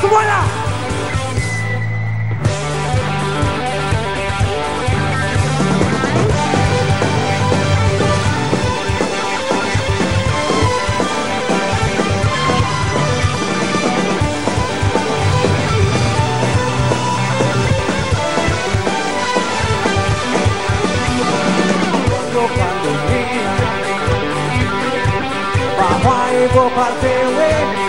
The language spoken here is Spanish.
semuanya. Bahwa ibu partai